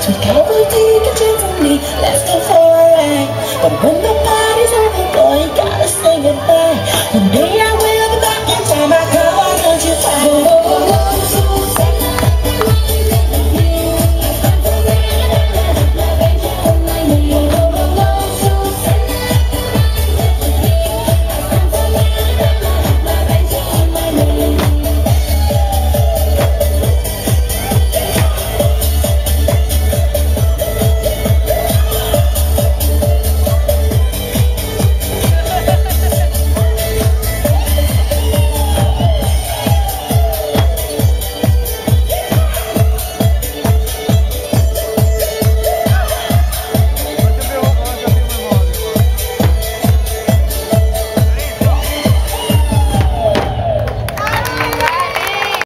Together take a chance on me, let's go for a ride. But when the